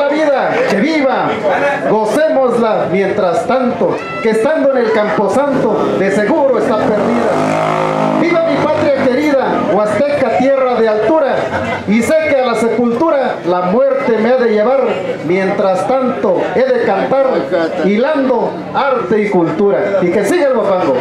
la vida, que viva, gocémosla mientras tanto, que estando en el camposanto de seguro está perdida. Viva mi patria querida, Huasteca tierra de altura, y sé que a la sepultura la muerte me ha de llevar, mientras tanto he de cantar, hilando arte y cultura. Y que siga el guapango.